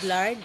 Blard.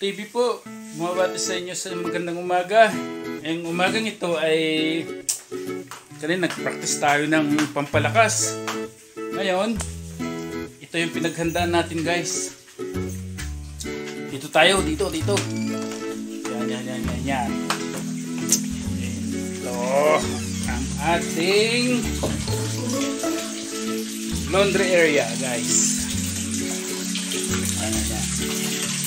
TV po. Bumabati sa inyo sa magandang umaga. Ang umagang ito ay kanina nag-practice tayo ng pampalakas. Ngayon, ito yung pinaghandaan natin guys. Dito tayo, dito, dito. Yan, yan, yan, yan, yan. Ito ang ating laundry area guys ayan yan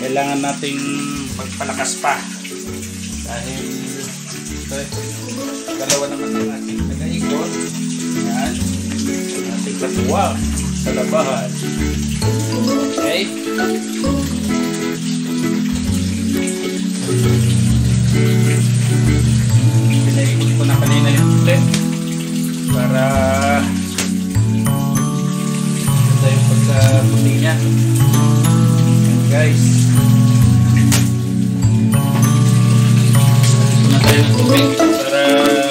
kailangan nating magpalakas pa. Dahil ito eh, dalawa naman yung ating nag-aikon yan. Ating katuwa sa labahan. Okay? Pinaikot ko na kanina yung ulit para ganda yung pagkaputi niya guys. Na tayo tubig para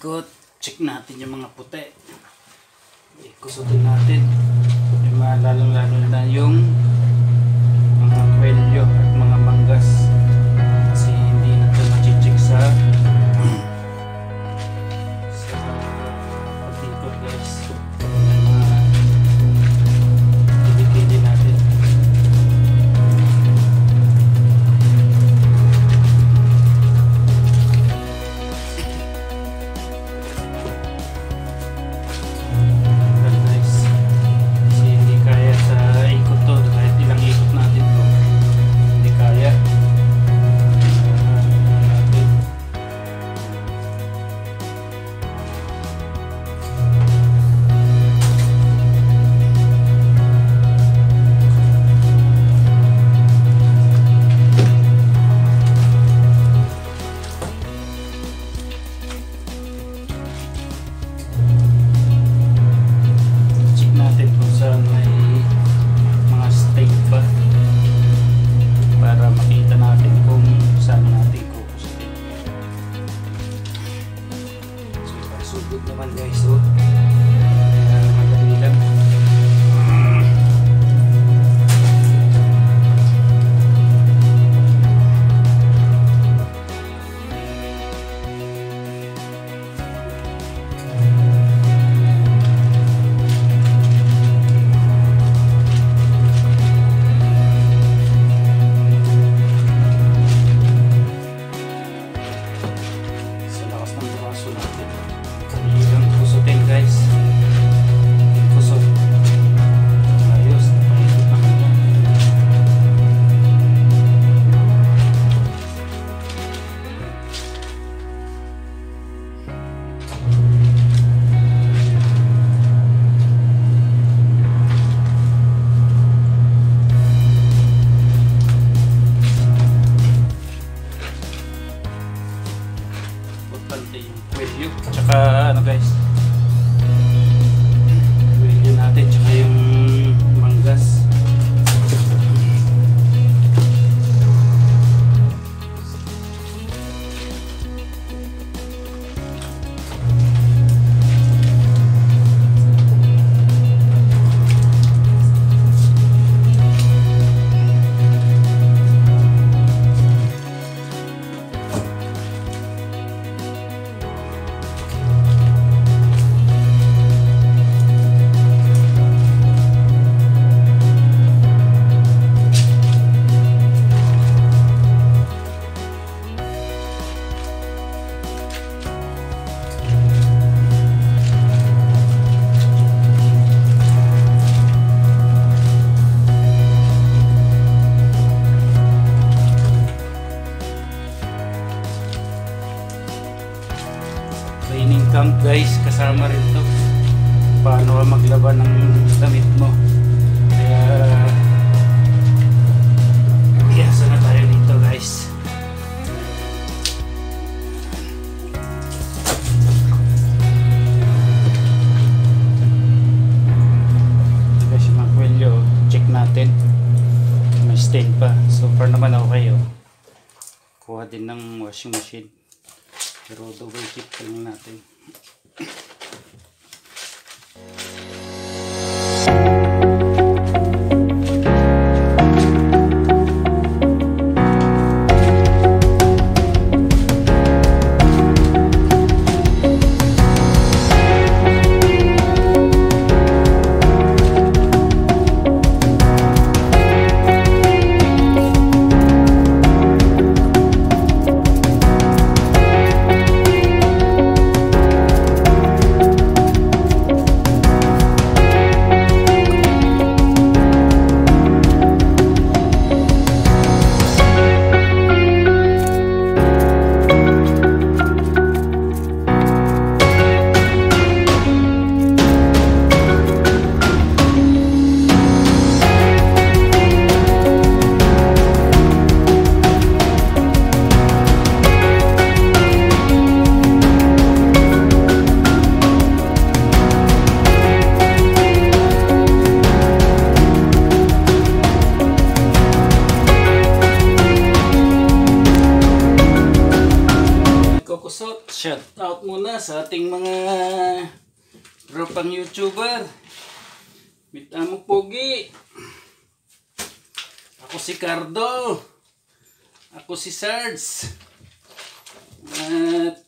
Mapaikot, check natin yung mga puti. ikusutin natin. Yung mga lalong-lalo na yung mga kwelyo at mga manggas. Camp guys. Kasama rin to. Paano ka maglaban ng damit mo. Kaya... Kaya sana tayo dito guys. Ito guys yung mga kwelyo. Check natin. May stain pa. So far naman okay oh. Kuha din ng washing machine. Pero double check lang natin. Sarge. At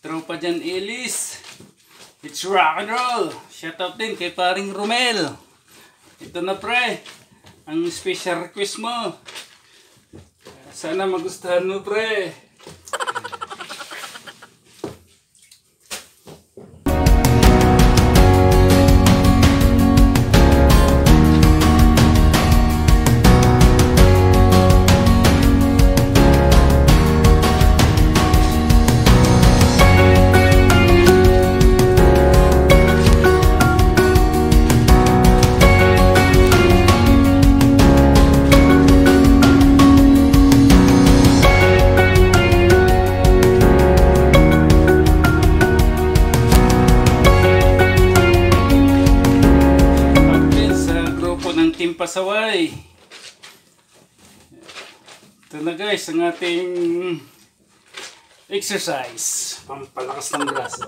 tropa dyan Ellis. It's rock and roll. Shout out din kay paring Romel. Ito na pre. Ang special request mo. Sana magustuhan mo pre. Ating exercise. Pampalakas ng braso.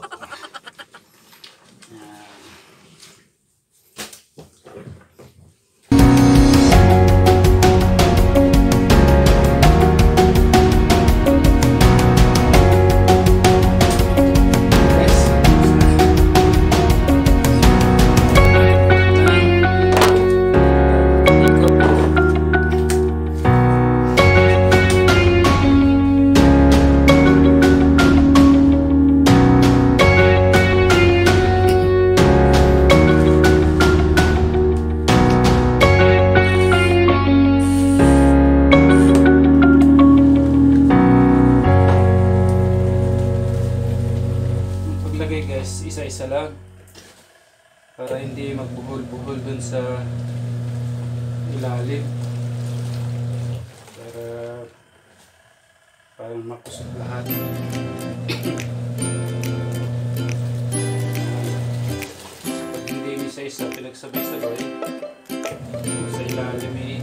Pinagsabay-sabay sa ilalim eh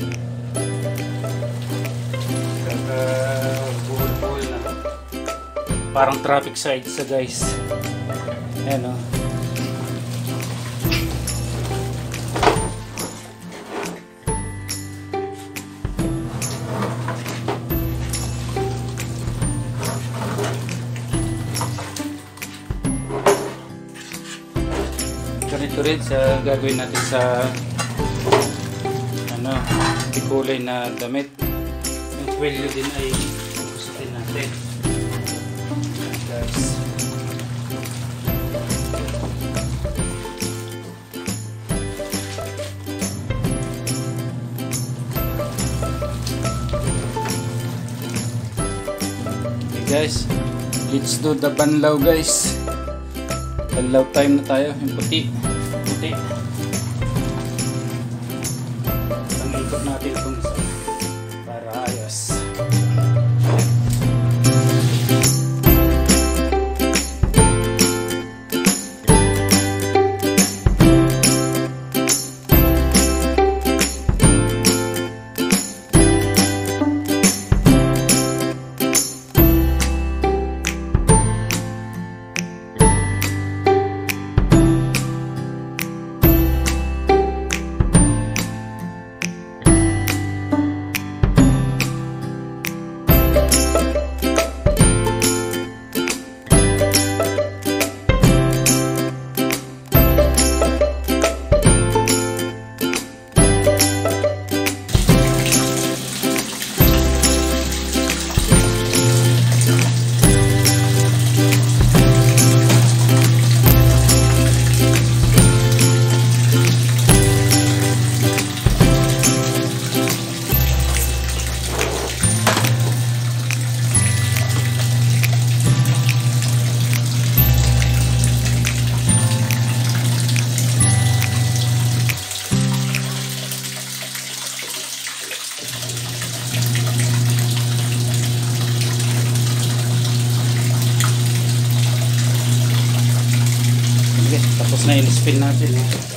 kaka buhol-buhol na parang traffic side sa guys. Ayan o ganito rin sa gagawin natin sa ano kulay na damit yung kwelyo din ay gustutin natin guys guys, let's do the banlaw guys. Banlaw time na tayo, yung. Puti. Natin itong tapos na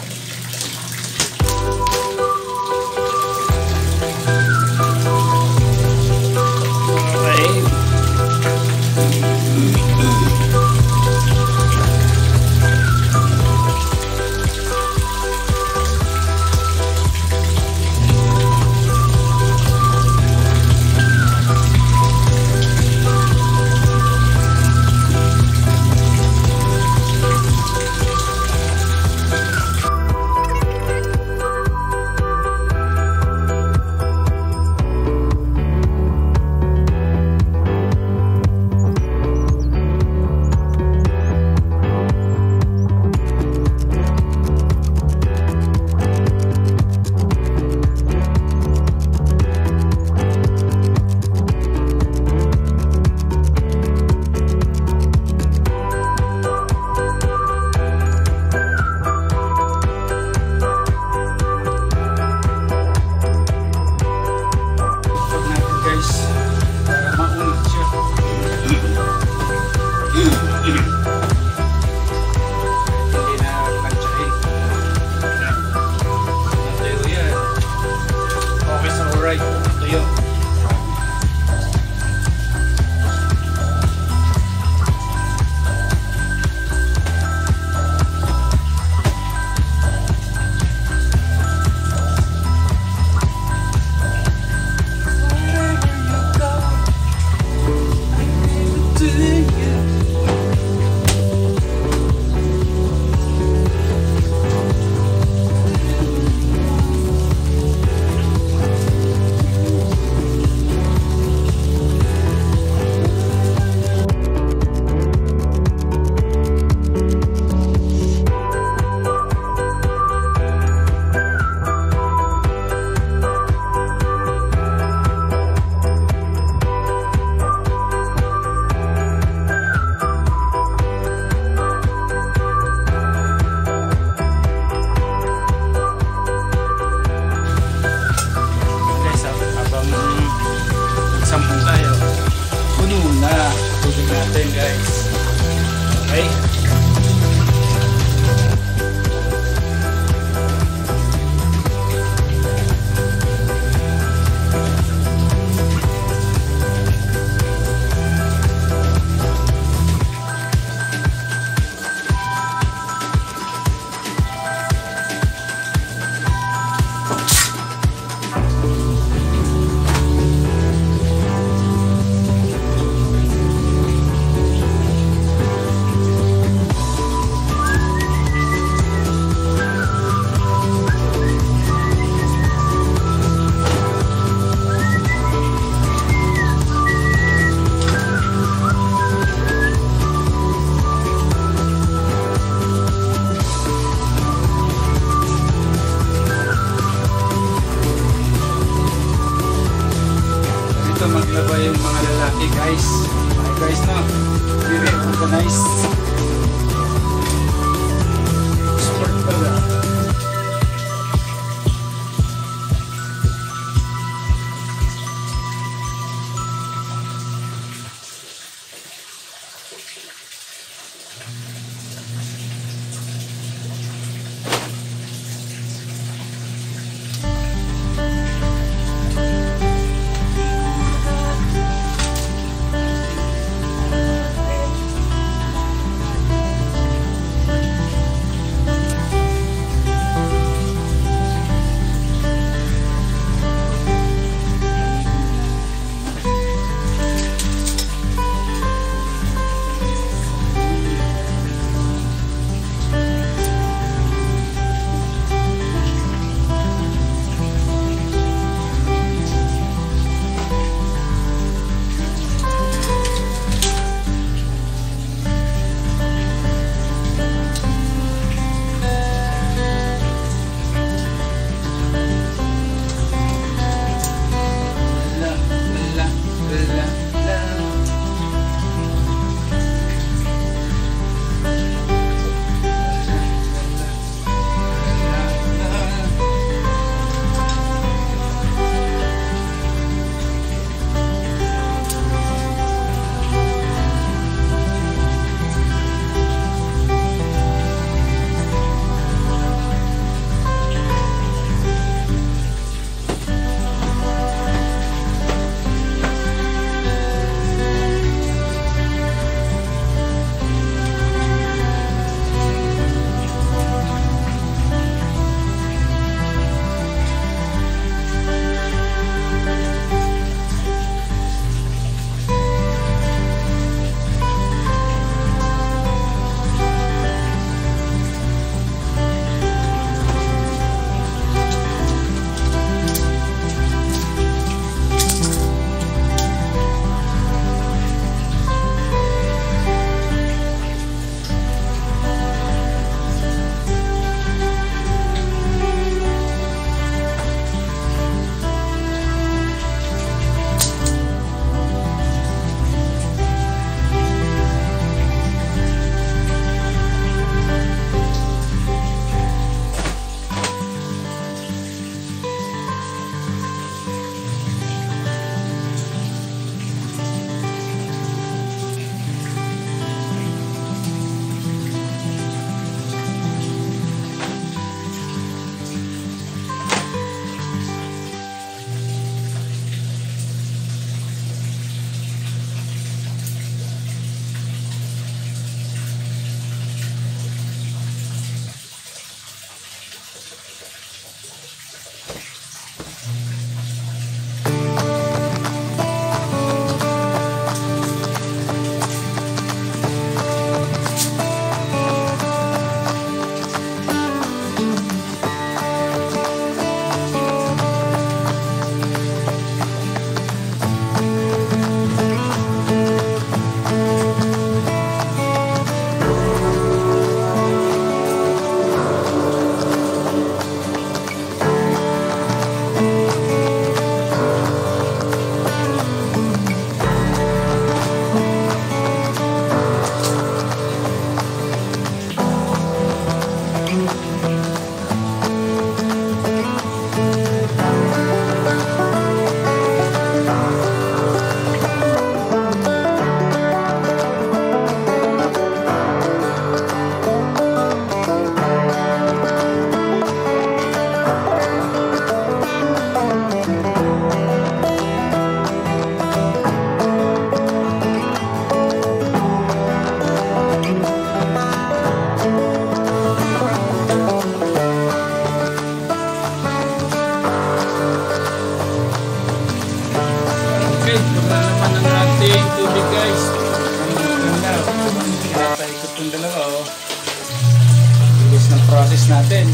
natin.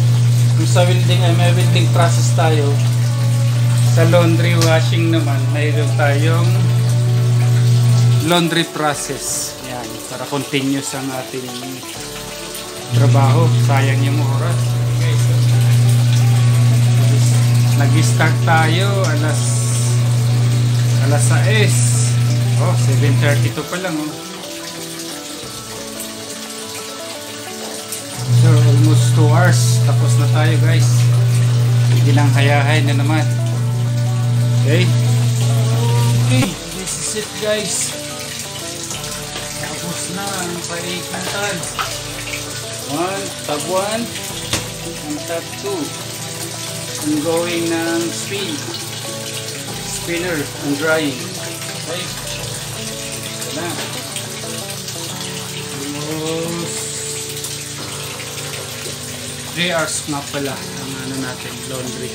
Kung sa welding ay may welding process tayo, sa laundry washing naman, mayroon tayong laundry process. Yan, para continuous ang ating trabaho. Sayang yung oras. Guys, nag-start tayo alas alas 6. Oh, 7.32 pa lang oh. Almost 2 hours. Tapos na tayo guys. Hindi lang hayahay na naman. Okay. Okay, this is it guys. Tapos na ang paikutan. One, tag 1, and tag 2. Ang going ng spin. Spinner, ang drying. Okay. Ito na. Almost 3 hours nga pala ang ano natin, laundry.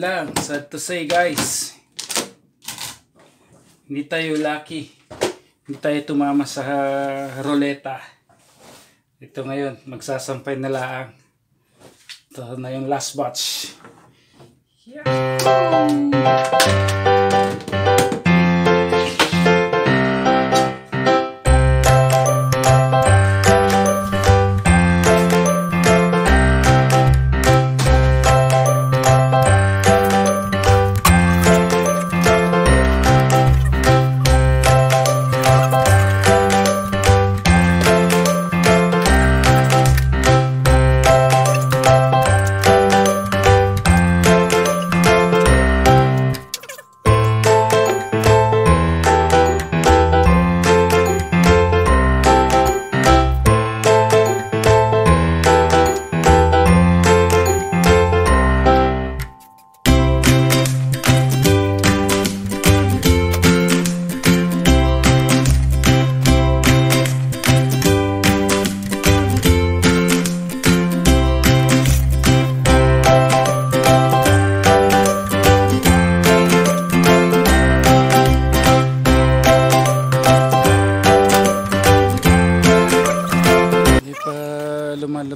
Lang. Sad to say guys. Hindi tayo lucky. Hindi tayo tumama sa roleta. Ito ngayon, magsasampay na lang. Ito na yung last batch.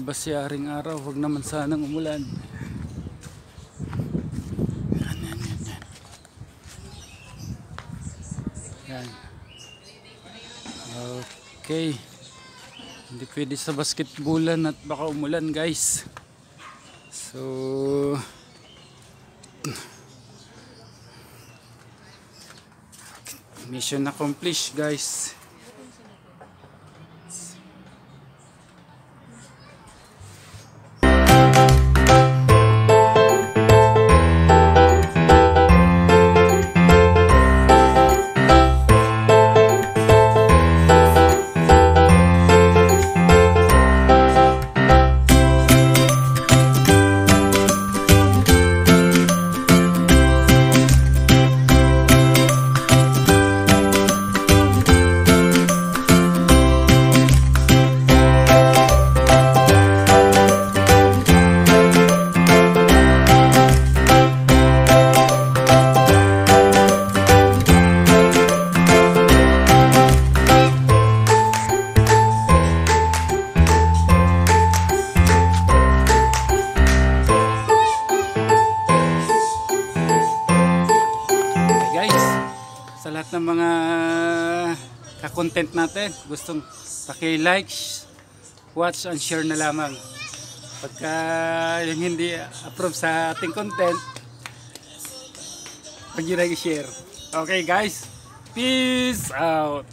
Pasyaring araw. Huwag naman sanang umulan. Yan, yan, yan, yan. Yan. Okay. Hindi pwede sa basketballan at baka umulan guys. So... Mission accomplished guys. Natin, gustong paki-like, watch and share na lamang. Pagka yung hindi approve sa ating content, pag yun share Okay guys, peace out!